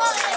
Bravo.